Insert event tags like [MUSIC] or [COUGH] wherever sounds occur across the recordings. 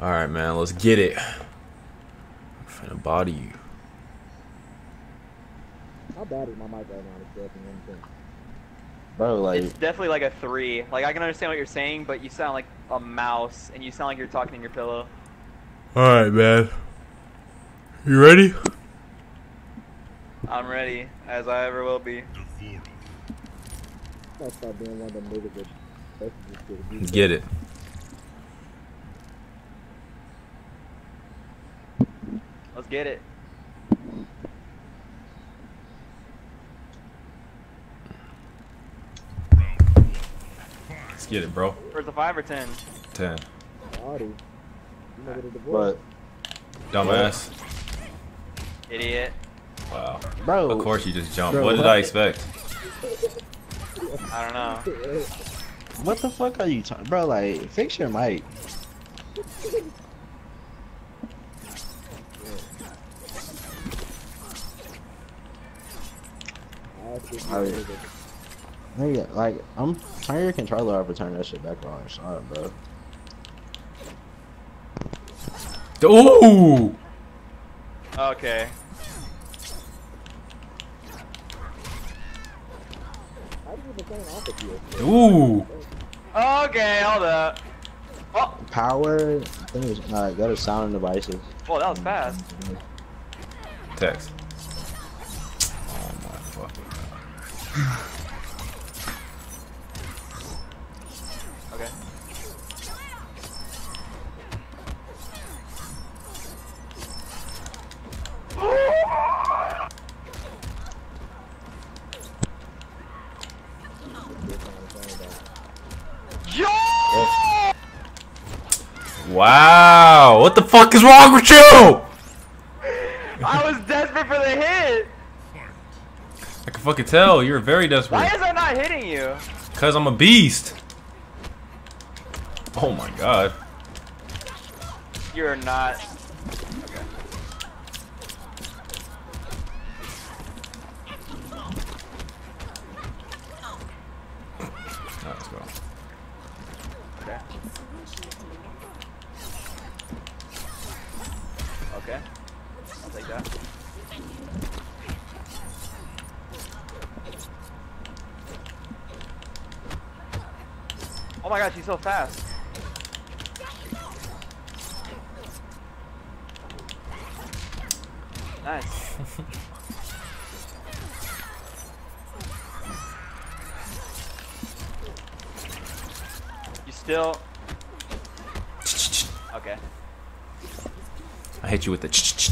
Alright, man, let's get it. I'm finna body you. How bad is my mic right now? It's broken anything. Bro, like, It's definitely like a three. Like I can understand what you're saying, but you sound like a mouse, and you sound like you're talking in your pillow. Alright, man. You ready? I'm ready, as I ever will be. I'll start being one of them niggas that basically just get abused. Let's get it. Let's get it. Let's get it, bro. Where's the five or ten? 10. Audi. What but, Dumbass. Idiot. Wow. bro, Of course you just jumped. Bro, what did what? I expect? I don't know. what the fuck are you talking? Bro, like, fix your mic. I asked this nigga, Nigga, like, I'm turn your controller off and turn that shit back on. Sorry, bro. Ooh! Okay. How did you even turn off of you? Ooh! Okay, hold up. Oh, Power, I think it's, uh, go to sound and devices. well, that was fast. Text. Okay. Wow! What the fuck is wrong with you? I was desperate for the hit. I can fucking tell. You're very desperate. Why is that not hitting you? Because I'm a beast. Oh my god. You're not. Okay. Alright, let's go. Okay. Okay. I'll take that. Oh my god, she's so fast. Nice. [LAUGHS] You still okay? I hit you with the ch ch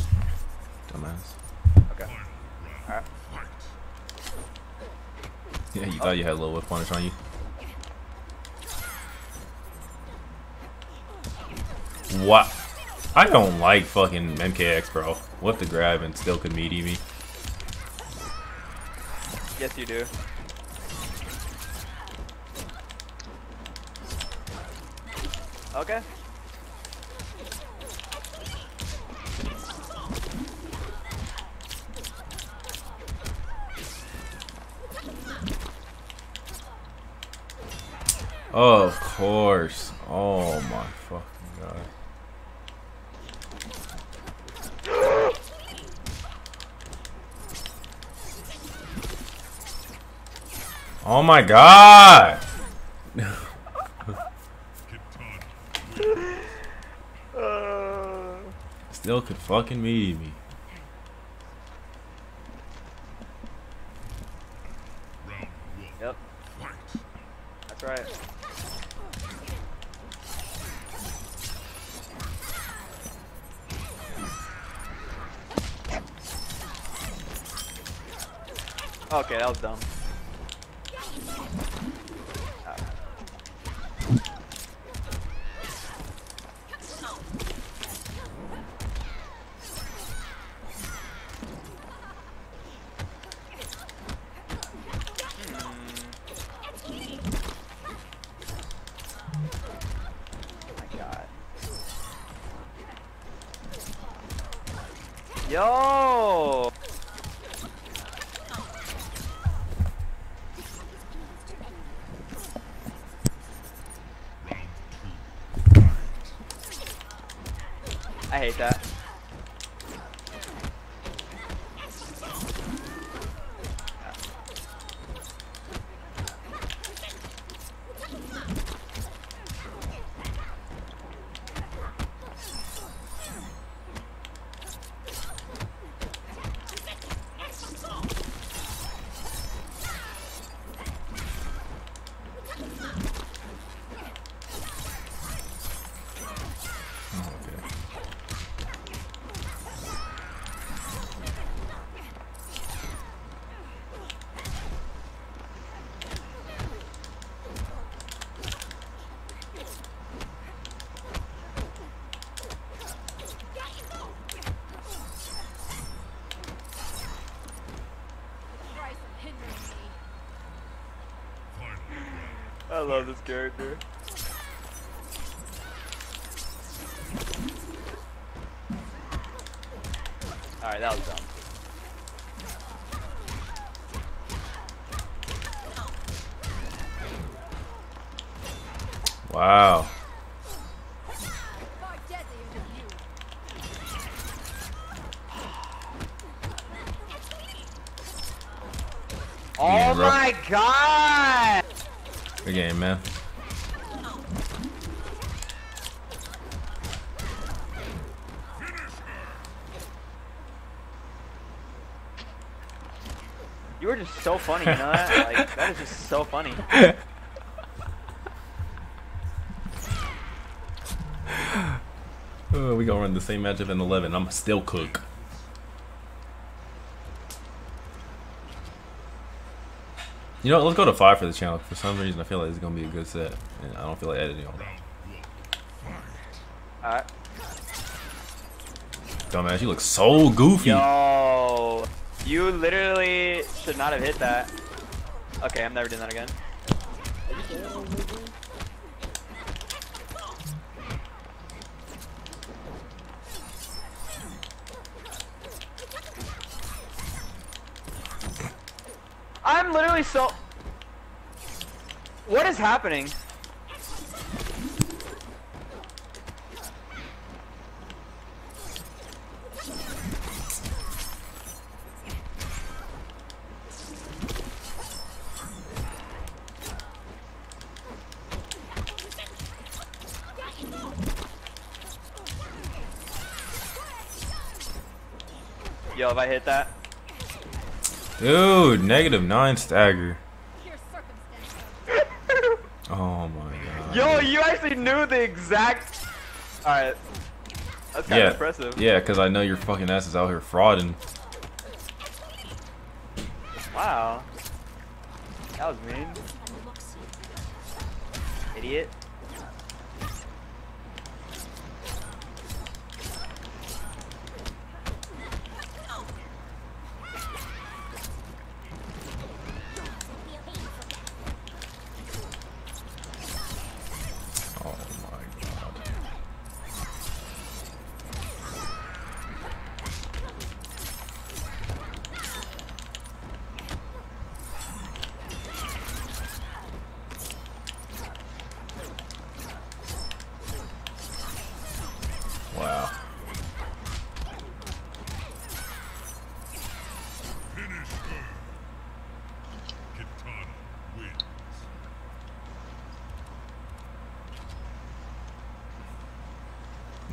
dumbass. Okay. Alright. Yeah, you thought you had a little whip punish on you. What? I don't like fucking MKX, bro. What the grab and still could meaty me. Yes, you do. Okay. Of course. Oh my Oh my god! Still could fucking meaty me. yep. That's right. Okay, that was dumb. Yo! I hate that. Oh, okay. I love this character. Alright, that was dumb. Wow. Game, man. You were just so funny, you know that? Like, that is just so funny. Uh, [LAUGHS] we gonna run the same matchup in 11. I'm still cook. You know, let's go to five for the channel. For some reason, I feel like it's gonna be a good set, and I don't feel like editing all that. Alright. Dumbass, you look so goofy. Yo, you literally should not have hit that. Okay, I'm never doing that again. I'm literally so. What is happening? Yo, if I hit that, Dude, negative nine stagger. [LAUGHS] Oh my god. yo, you actually knew the exact. All right, that's kind yeah, of impressive. yeah, because I know your fucking ass is out here frauding. Wow, that was mean, idiot.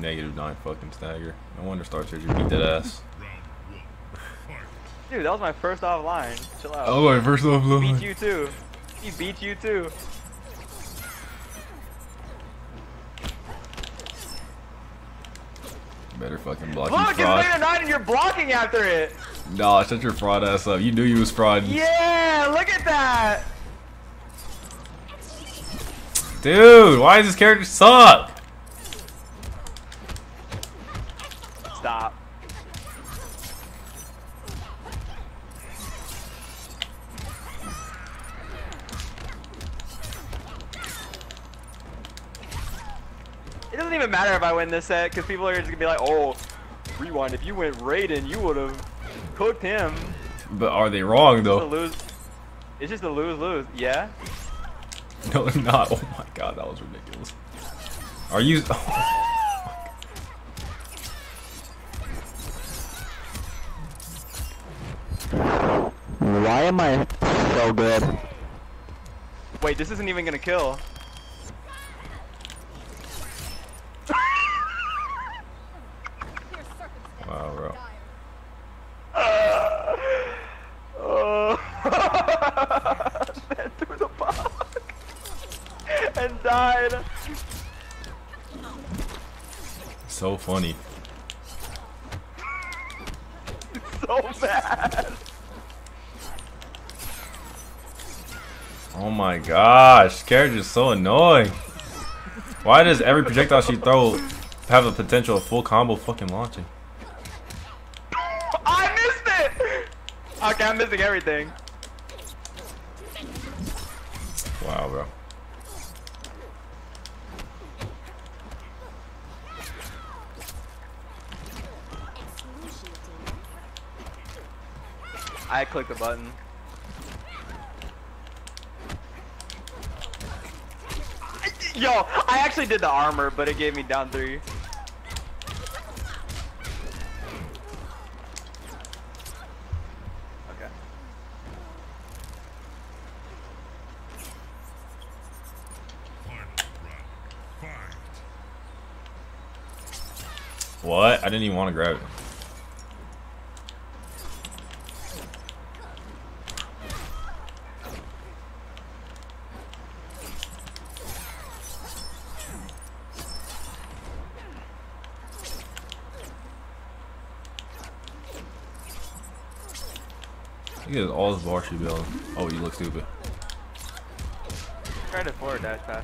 Negative nine fucking stagger. No wonder Star Surgery beat that ass. Round one. Fight. Dude, that was my first offline. Chill out. Oh, my first off beat you too. He beat you too. Better fucking block Look, you it's fraud. made a nine and you're blocking after it. Nah, shut your fraud ass up. You knew you was fraud. Yeah, look at that. Dude, why does this character suck? I win this set because people are just gonna be like, oh, rewind. If you went Raiden, you would have cooked him. But are they wrong it's though? Lose. It's just a lose lose. Yeah. [LAUGHS] No, they're not. Oh my god, that was ridiculous. Are you? [LAUGHS] Why am I so good? Wait, this isn't even gonna kill. And died. So funny. [LAUGHS] So bad. Oh my gosh, character is so annoying. Why does every projectile she throw have a potential of full combo fucking launching? I missed it. Okay, I'm missing everything. Wow, bro. I clicked the button. Yo, I actually did the armor, but it gave me down three. Okay. What? I didn't even want to grab it. Look at all this bar she building. Oh, you look stupid. Try to forward dash pass.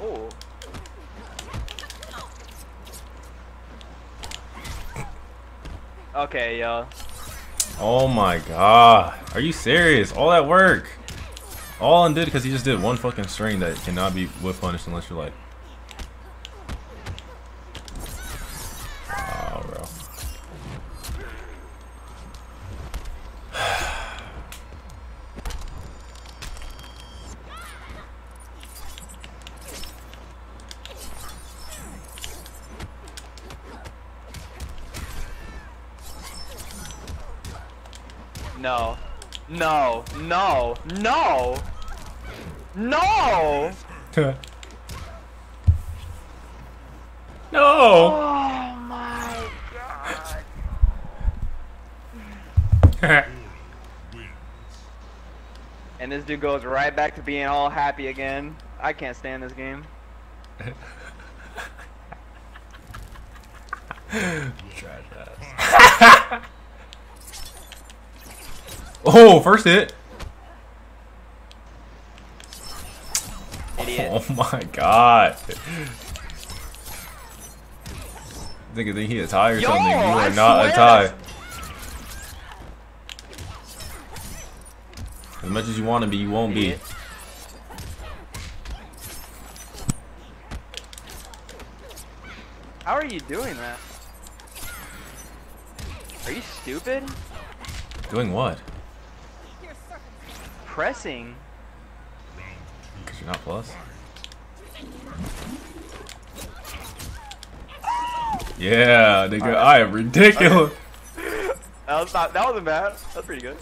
Oh. Okay, yo. Oh my god. Are you serious? All that work. All undid because he just did one fucking string that cannot be whip punished unless you're like. No. No. No. No. No. [LAUGHS] no! Oh my god. [LAUGHS] And this dude goes right back to being all happy again. I can't stand this game. [LAUGHS] Trash ass. Oh, first hit. Idiot. Oh my god. Think think he a tie or Yo, something. You I are not a tie. As much as you want to be, you won't be. How are you doing that? Are you stupid? Doing what? Pressing? Because you're not plus? Yeah, nigga, I am ridiculous. That was not. That wasn't bad. That's pretty good.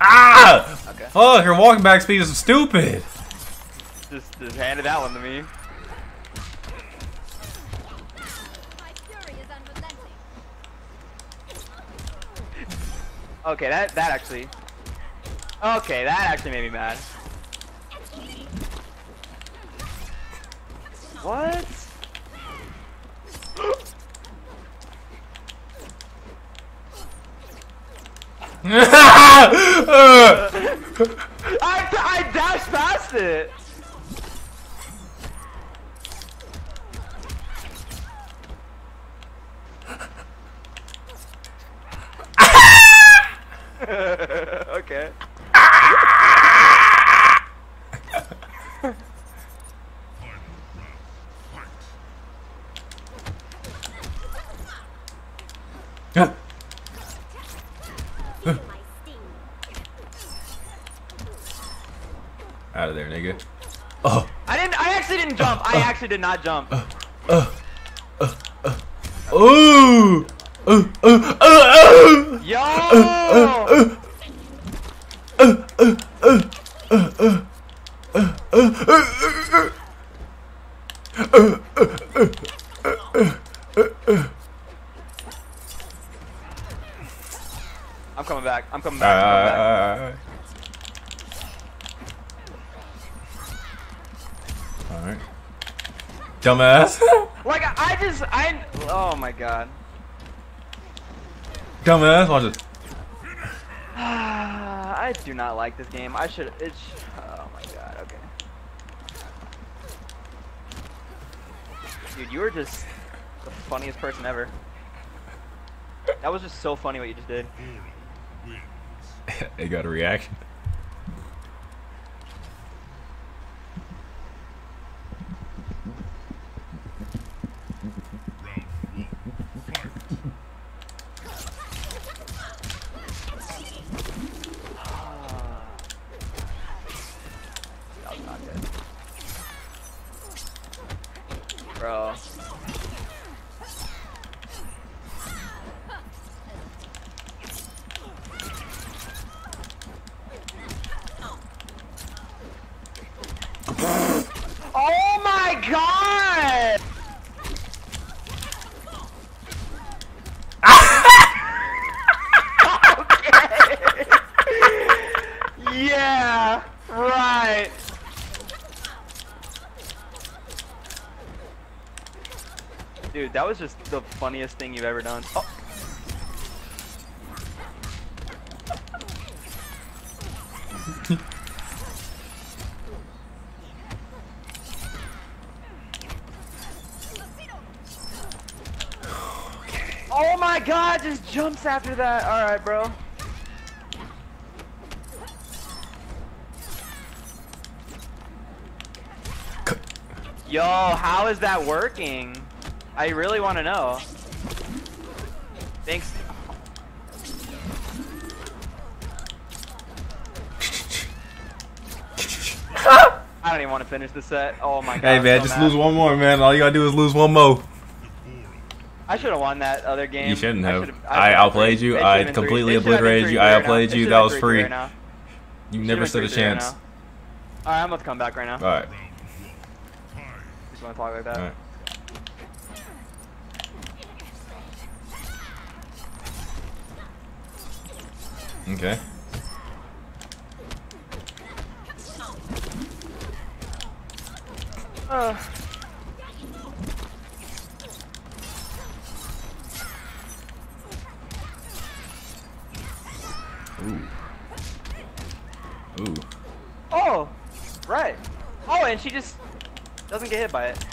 Ah! Okay. Fuck, her walking back speed is stupid. Just, just handed that one to me. My fury is unrelenting. Okay, that that actually. Okay, that actually made me mad. What? [LAUGHS] [LAUGHS] I I dashed past it. [LAUGHS] okay. Final round. Fight. My sting. Out of there, nigga. Oh, I didn't. I actually didn't jump. I actually did not jump. uh, Ooh! Uh, uh, uh, uh. Yo! I'm coming back. I'm coming back. I'm coming back. Alright. Dumbass. Like I just I oh my god. Dumbass. Watch this. [SIGHS] I do not like this game. I should it's oh my god, okay. Dude, you were just the funniest person ever. That was just so funny what you just did. [LAUGHS] it got a reaction. God! [LAUGHS] yeah, right. Dude, that was just the funniest thing you've ever done. Oh. Oh my god, just jumps after that. Alright, bro. Yo, how is that working? I really want to know. Thanks. [LAUGHS] I don't even want to finish the set. Oh my god. Hey man, so just mad. lose one more, man. All you gotta do is lose one more. I should have won that other game. You shouldn't have. should've- I outplayed you. I should've been three- completely it should've been obliterated you. I outplayed you. That was free. right. You never stood a right chance. Alright, I'm about to come back right now. Alright, Just want to talk like that. Okay. Uh, Ooh. Ooh. oh, right. Oh, and she just doesn't get hit by it.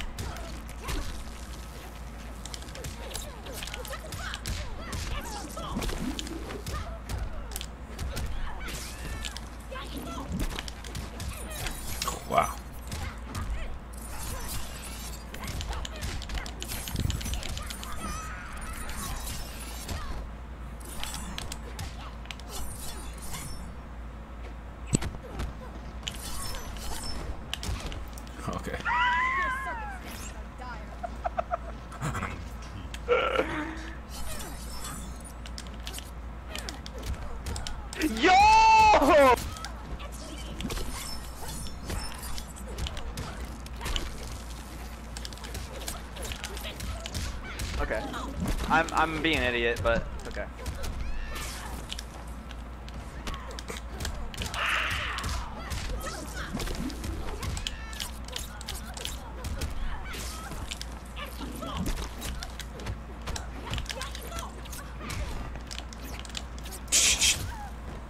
Wow. Okay. Yo! Okay. I'm I'm being an idiot, but it's okay.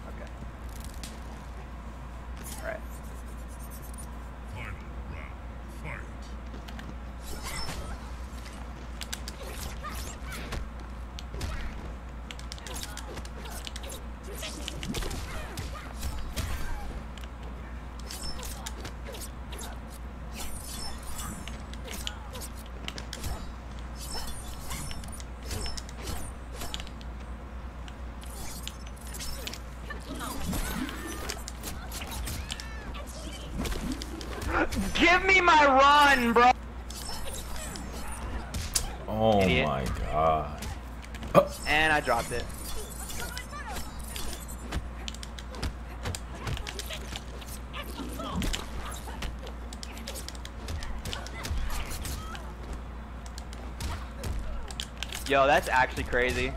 Okay. Alright. Final round. Fight. Give me my run, bro. Oh Idiot. my god. And I dropped it. Yo, that's actually crazy.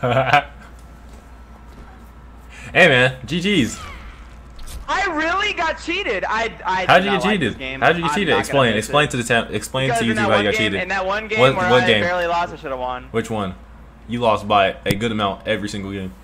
God! [LAUGHS] hey man, GG's. I really got cheated. I I How'd did you not get like this cheated? game. How'd you get I'm cheated? not gonna Explain. Explain it. to the town. Explain Because to in YouTube how you got game, cheated. In that one game What- where what I game? barely lost, I should have won. Which one? You lost by a good amount every single game. Goodbye.